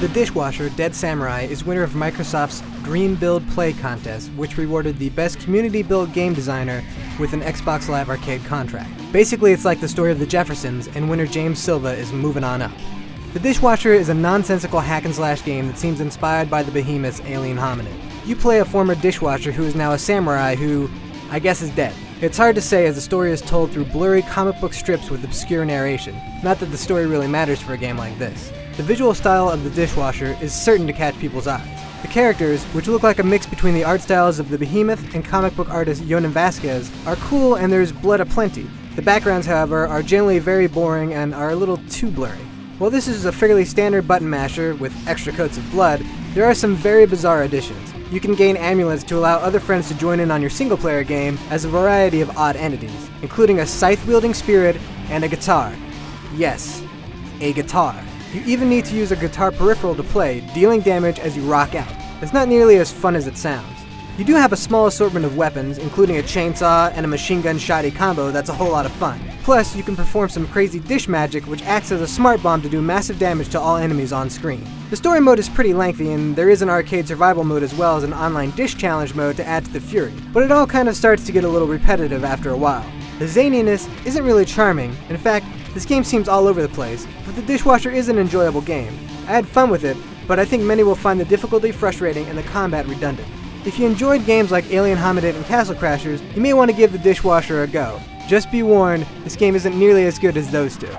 The dishwasher, Dead Samurai, is winner of Microsoft's Dream Build Play contest, which rewarded the best community build game designer with an Xbox Live Arcade contract. Basically, it's like the story of the Jeffersons, and winner James Silva is moving on up. The Dishwasher is a nonsensical hack and slash game that seems inspired by the behemoth's Alien Hominid. You play a former dishwasher who is now a samurai who, I guess, is dead. It's hard to say as the story is told through blurry comic book strips with obscure narration. Not that the story really matters for a game like this. The visual style of the dishwasher is certain to catch people's eyes. The characters, which look like a mix between the art styles of the behemoth and comic book artist Jhonen Vasquez, are cool and there's blood aplenty. The backgrounds, however, are generally very boring and are a little too blurry. While this is a fairly standard button masher with extra coats of blood, there are some very bizarre additions. You can gain amulets to allow other friends to join in on your single player game as a variety of odd entities, including a scythe wielding spirit and a guitar. Yes, a guitar. You even need to use a guitar peripheral to play, dealing damage as you rock out. It's not nearly as fun as it sounds. You do have a small assortment of weapons, including a chainsaw and a machine gun shotty combo that's a whole lot of fun. Plus, you can perform some crazy dish magic which acts as a smart bomb to do massive damage to all enemies on screen. The story mode is pretty lengthy and there is an arcade survival mode as well as an online dish challenge mode to add to the fury, but it all kind of starts to get a little repetitive after a while. The zaniness isn't really charming, in fact, this game seems all over the place, but the dishwasher is an enjoyable game. I had fun with it, but I think many will find the difficulty frustrating and the combat redundant. If you enjoyed games like Alien Hominid and Castle Crashers, you may want to give the dishwasher a go. Just be warned, this game isn't nearly as good as those two.